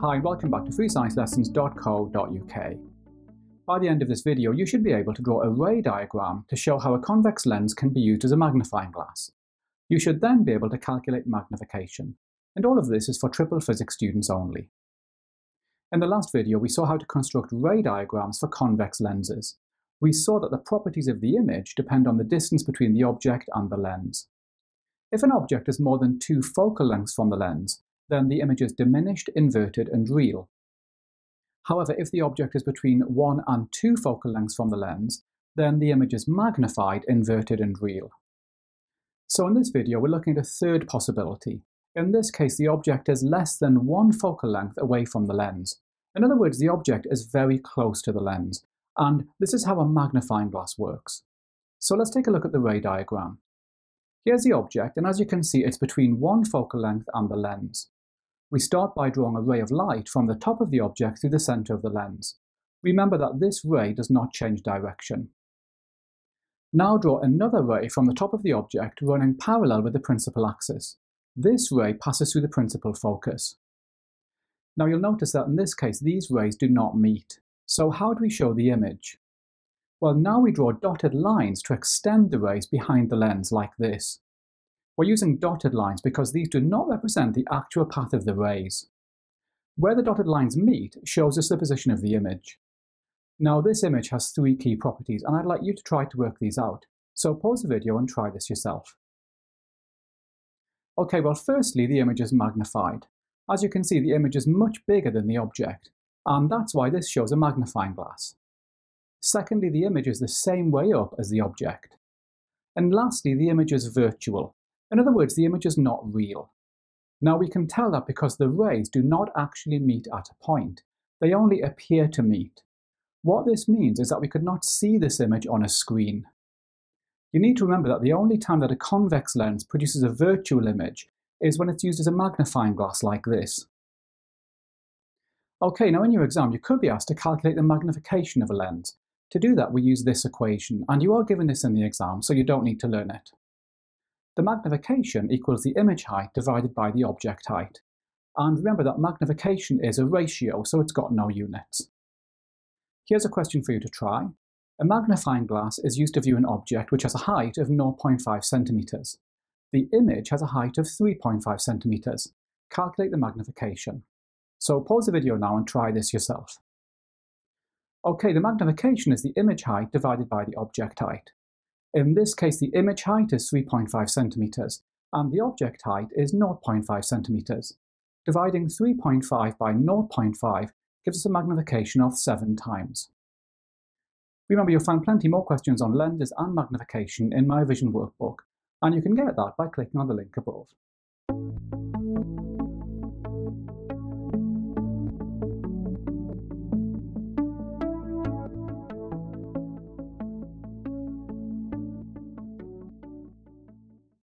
Hi welcome back to freesciencelessons.co.uk. By the end of this video, you should be able to draw a ray diagram to show how a convex lens can be used as a magnifying glass. You should then be able to calculate magnification, and all of this is for triple physics students only. In the last video, we saw how to construct ray diagrams for convex lenses. We saw that the properties of the image depend on the distance between the object and the lens. If an object is more than two focal lengths from the lens, then the image is diminished, inverted, and real. However, if the object is between 1 and 2 focal lengths from the lens, then the image is magnified, inverted, and real. So in this video, we're looking at a third possibility. In this case, the object is less than one focal length away from the lens. In other words, the object is very close to the lens, and this is how a magnifying glass works. So let's take a look at the ray diagram. Here's the object, and as you can see, it's between one focal length and the lens. We start by drawing a ray of light from the top of the object through the center of the lens. Remember that this ray does not change direction. Now draw another ray from the top of the object running parallel with the principal axis. This ray passes through the principal focus. Now you'll notice that in this case these rays do not meet. So how do we show the image? Well now we draw dotted lines to extend the rays behind the lens like this. We're using dotted lines because these do not represent the actual path of the rays. Where the dotted lines meet shows us the position of the image. Now this image has three key properties and I'd like you to try to work these out. So pause the video and try this yourself. Okay, well firstly the image is magnified. As you can see the image is much bigger than the object and that's why this shows a magnifying glass. Secondly, the image is the same way up as the object. And lastly, the image is virtual. In other words, the image is not real. Now we can tell that because the rays do not actually meet at a point. They only appear to meet. What this means is that we could not see this image on a screen. You need to remember that the only time that a convex lens produces a virtual image is when it's used as a magnifying glass like this. Okay, now in your exam you could be asked to calculate the magnification of a lens. To do that we use this equation, and you are given this in the exam so you don't need to learn it. The magnification equals the image height divided by the object height. And remember that magnification is a ratio, so it's got no units. Here's a question for you to try. A magnifying glass is used to view an object which has a height of 0.5 centimeters. The image has a height of 3.5 centimeters. Calculate the magnification. So pause the video now and try this yourself. Okay, the magnification is the image height divided by the object height. In this case, the image height is 3.5 centimeters, and the object height is 0.5 centimeters. Dividing 3.5 by 0.5 gives us a magnification of 7 times. Remember, you'll find plenty more questions on lenses and magnification in my Vision workbook, and you can get that by clicking on the link above.